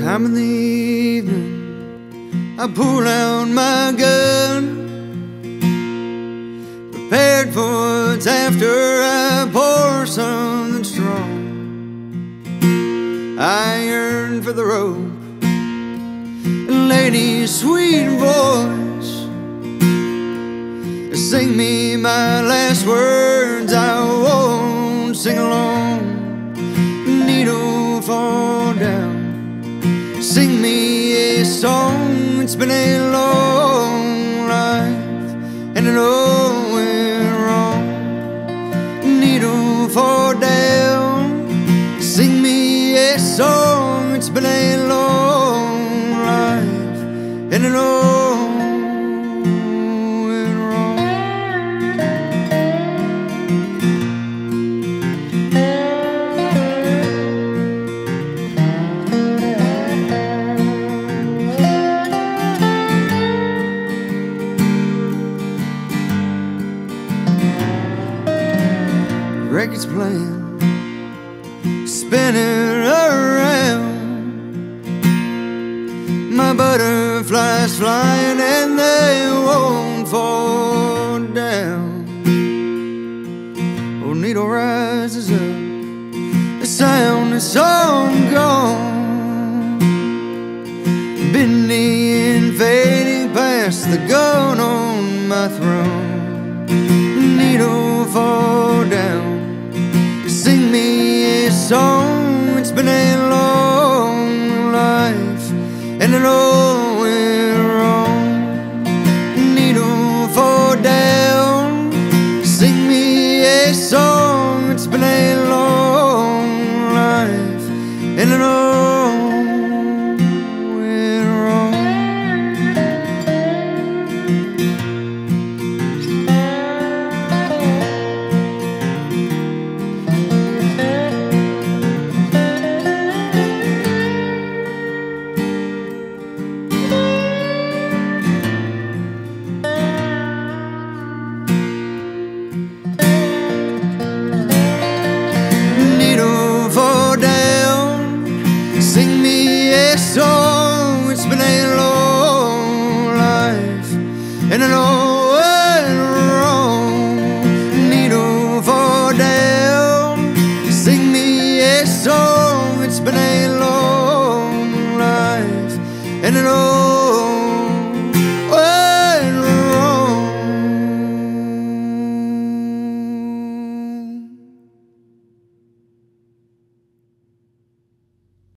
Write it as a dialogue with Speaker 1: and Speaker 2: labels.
Speaker 1: time in the evening, I pull out my gun. Prepared for what's after I pour something strong. I yearn for the rope, lady's sweet voice. Sing me my last words, I Sing me a song, it's been a long life, and I know we're wrong. Needle fall down. Sing me a song, it's been a long life, and I know record's playing, spinning around. My butterflies flying and they won't fall down. Oh, needle rises up, the sound is all gone. Bending and fading past the gun on my throne. And I know and I know I'm wrong. Needle fall down. Sing me a song, it's been a long life, and I know